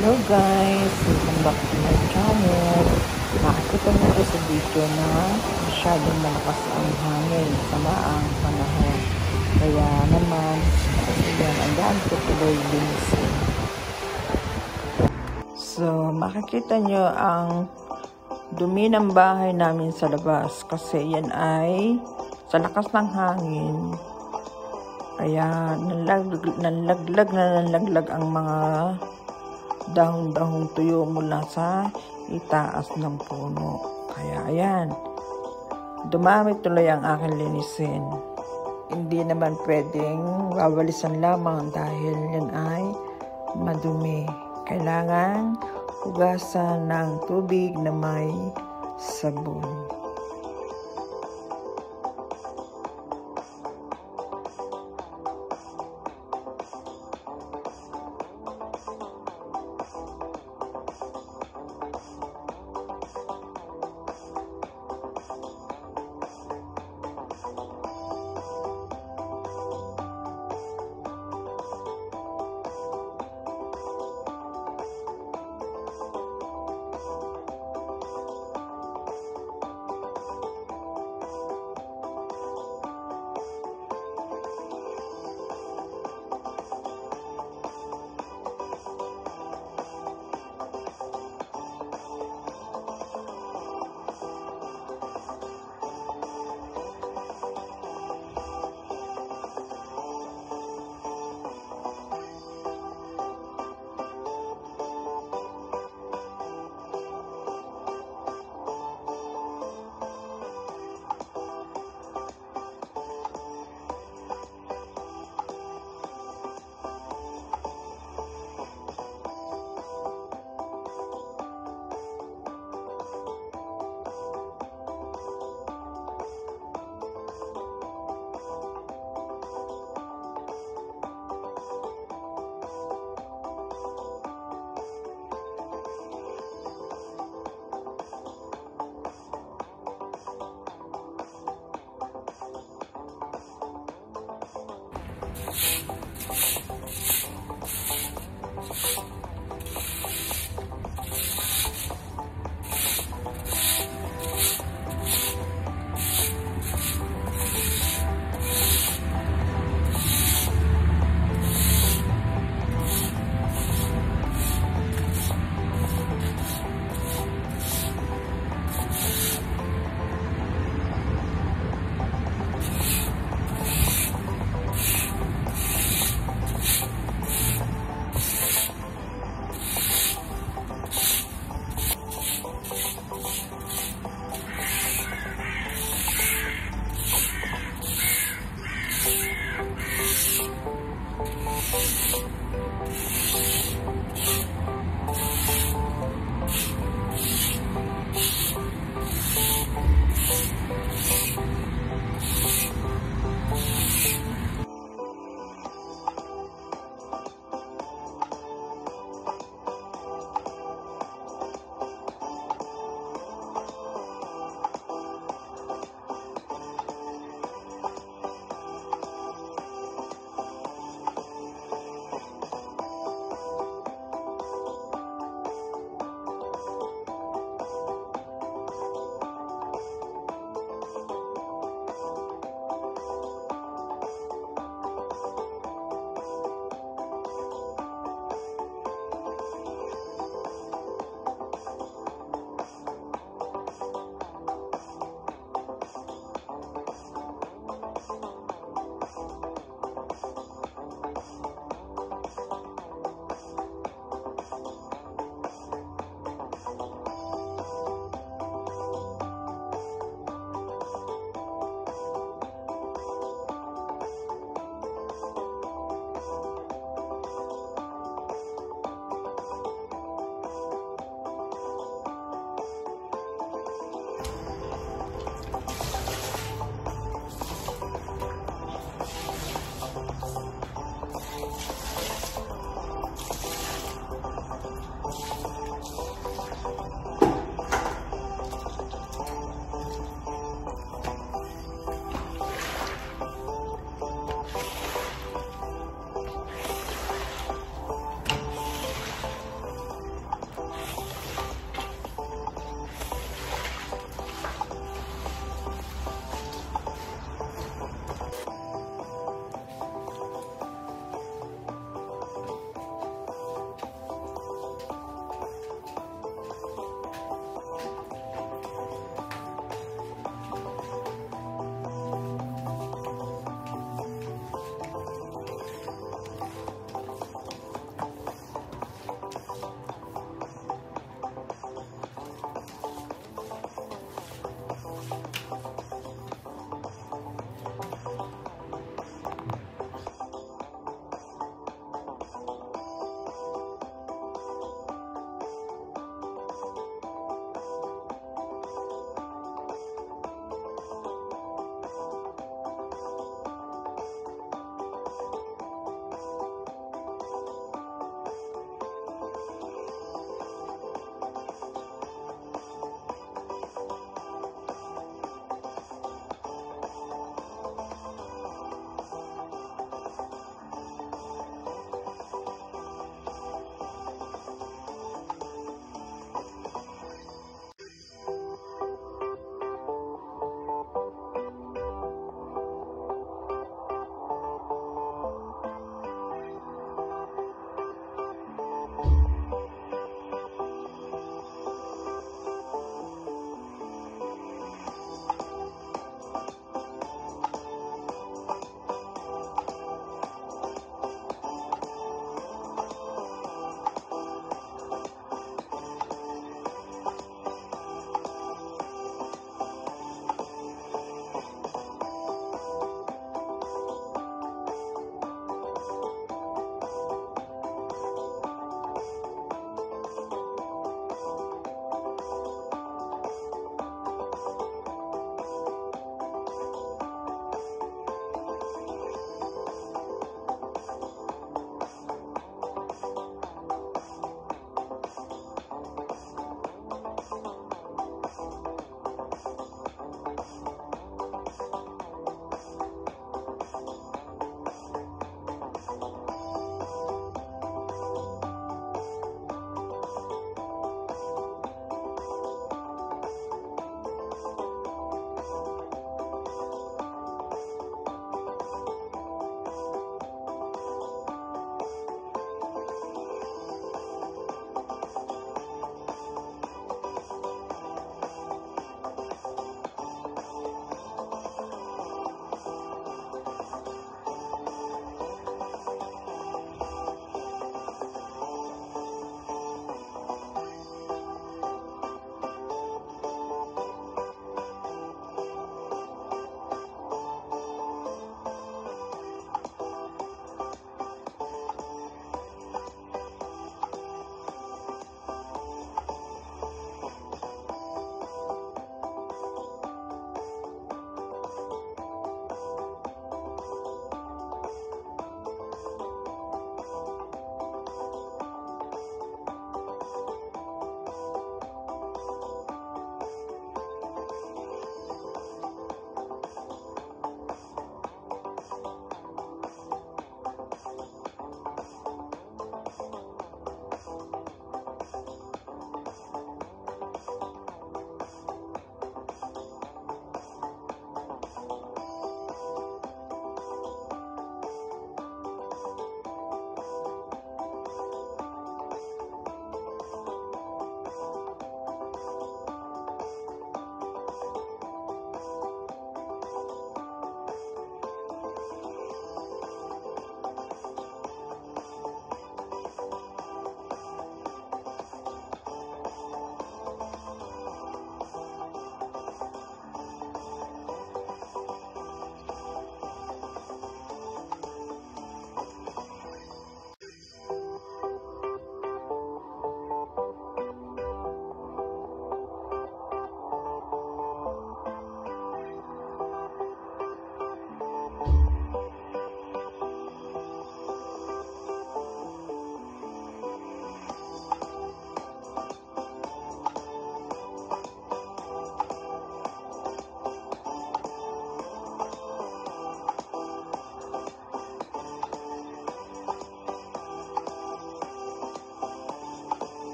Hello guys! Welcome back to my channel. Nakakita mo ko sa video na masyadong malakas ang hangin sama ang panahon. Kaya naman, yan, ang daan ko tuloy linisin. So, makikita nyo ang dumi ng bahay namin sa labas kasi yan ay sa lakas ng hangin kaya nalaglag, nalaglag na nalaglag ang mga dahong-dahong tuyo mula sa itaas ng puno. Kaya ayan, dumami tuloy ang aking linisin. Hindi naman pwedeng wawalisan lamang dahil yan ay madumi. Kailangan hugasan ng tubig na may sabon.